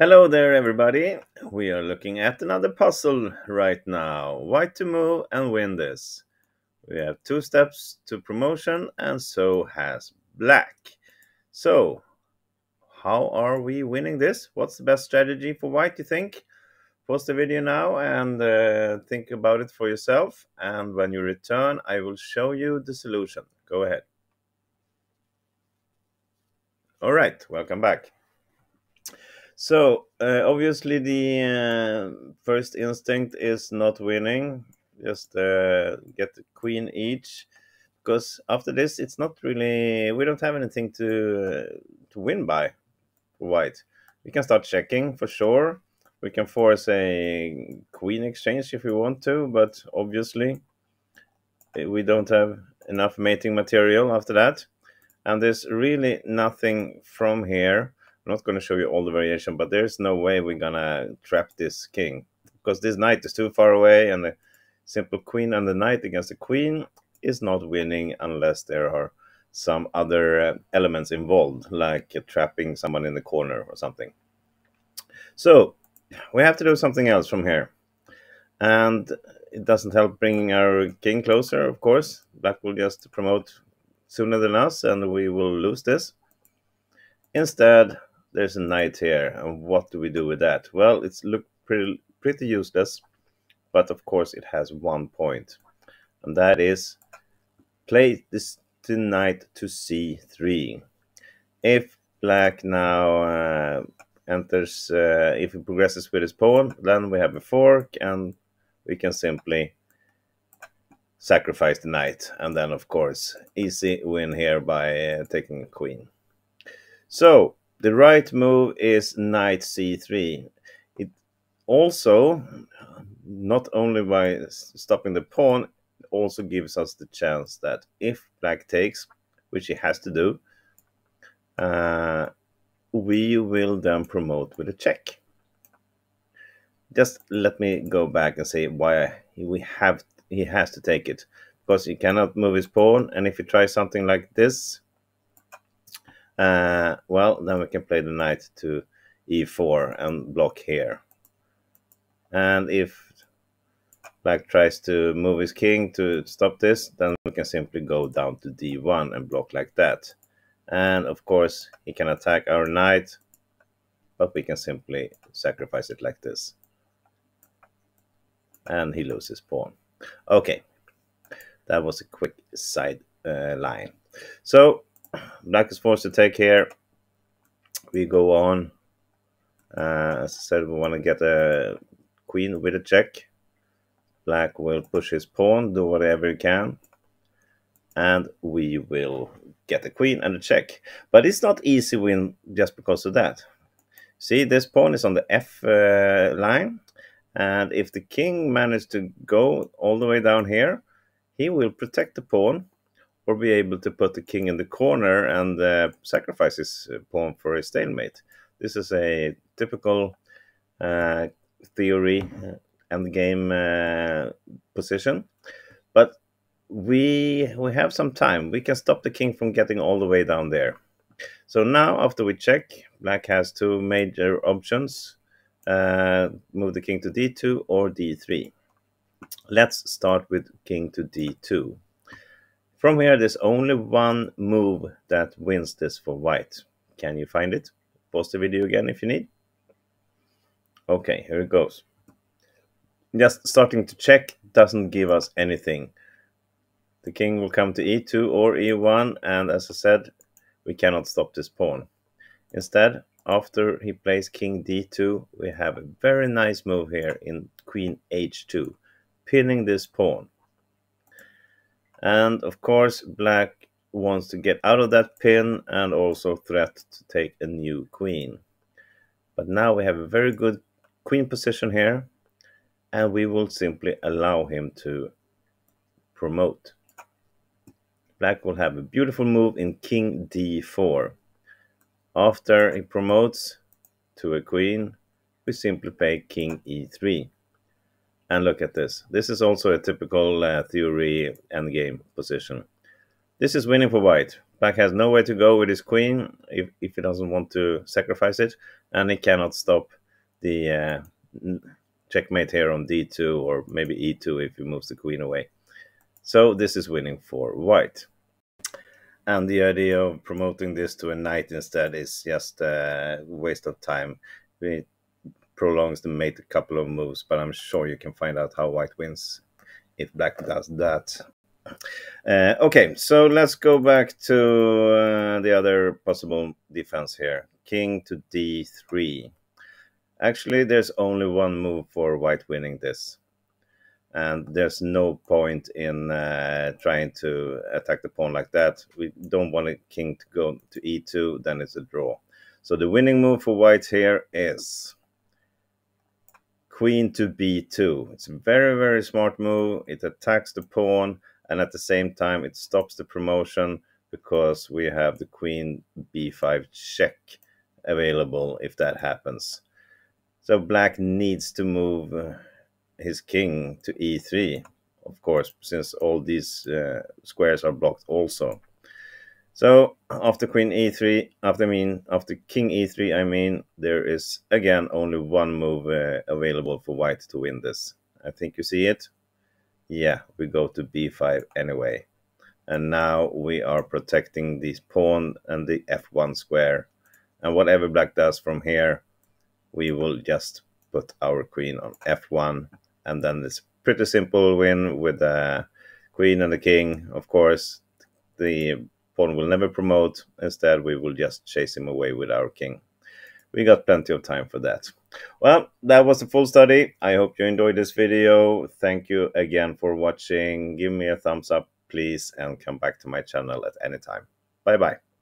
Hello there, everybody. We are looking at another puzzle right now. White to move and win this. We have two steps to promotion, and so has black. So, how are we winning this? What's the best strategy for white, you think? Pause the video now and uh, think about it for yourself. And when you return, I will show you the solution. Go ahead. All right, welcome back. So, uh, obviously, the uh, first instinct is not winning. Just uh, get the queen each. Because after this, it's not really. We don't have anything to to win by white. We can start checking for sure. We can force a queen exchange if we want to, but obviously, we don't have enough mating material after that and there's really nothing from here. I'm not going to show you all the variation, but there's no way we're going to trap this king because this knight is too far away and the simple queen and the knight against the queen is not winning unless there are some other uh, elements involved, like trapping someone in the corner or something. So we have to do something else from here. And it doesn't help bringing our king closer, of course. Black will just promote sooner than us and we will lose this. Instead, there's a knight here. And what do we do with that? Well, it's look pretty, pretty useless, but of course it has one. And that is play this the knight to c3. If black now uh, enters, uh, if he progresses with his pawn, then we have a fork and we can simply sacrifice the knight, and then of course easy win here by uh, taking a queen. So the right move is knight c3. It also, not only by stopping the pawn, also gives us the chance that if black takes, which he has to do, uh, we will then promote with a check. Just let me go back and say why we have he has to take it because he cannot move his pawn. And if he tries something like this, uh, well, then we can play the knight to e4 and block here. And if black tries to move his king to stop this, then we can simply go down to d1 and block like that. And of course, he can attack our knight, but we can simply sacrifice it like this. And he loses pawn. Okay, that was a quick side uh, line. So black is forced to take here. We go on. Uh, as I said, we want to get a queen with a check. Black will push his pawn, do whatever he can. And we will get a queen and a check. But it's not easy win just because of that. See, this pawn is on the F uh, line. And if the king managed to go all the way down here, he will protect the pawn or be able to put the king in the corner and uh, sacrifice his uh, pawn for a stalemate. This is a typical uh, theory uh, and game uh, position. But we we have some time. We can stop the king from getting all the way down there. So now after we check, black has two major options uh, move the king to d2 or d3. Let's start with king to d2. From here, there's only one move that wins this for white. Can you find it? Pause the video again if you need. Okay, here it goes. Just starting to check doesn't give us anything. The king will come to e2 or e1, and as I said, we cannot stop this pawn. Instead, after he plays king d2, we have a very nice move here in queen h2, pinning this pawn. And of course, black wants to get out of that pin and also threat to take a new queen. But now we have a very good queen position here, and we will simply allow him to promote. Black will have a beautiful move in king d4. After he promotes to a queen, we simply play king e3. And look at this. This is also a typical uh, theory endgame position. This is winning for white. Black has nowhere to go with his queen if, if he doesn't want to sacrifice it, and he cannot stop the uh, checkmate here on d2 or maybe e2 if he moves the queen away. So this is winning for white. And the idea of promoting this to a knight instead is just a waste of time. It prolongs the mate a couple of moves, but I'm sure you can find out how white wins if black does that. Uh, okay, so let's go back to uh, the other possible defense here. King to d3. Actually, there's only one move for white winning this. And there's no point in uh, trying to attack the pawn like that. We don't want a king to go to e2, then it's a draw. So the winning move for white here is queen to b2. It's a very, very smart move. It attacks the pawn, and at the same time, it stops the promotion because we have the queen b5 check available if that happens. So black needs to move uh, his king to e3, of course, since all these uh, squares are blocked also. So after queen e3, after mean after king e3, I mean there is again only one move uh, available for white to win this. I think you see it. Yeah, we go to b5 anyway. And now we are protecting this pawn and the f1 square. And whatever black does from here, we will just put our queen on f1 and then it's pretty simple win with the queen and the king of course the pawn will never promote. Instead we will just chase him away with our king. We got plenty of time for that. Well that was the full study. I hope you enjoyed this video. Thank you again for watching. Give me a thumbs up please and come back to my channel at any time. Bye bye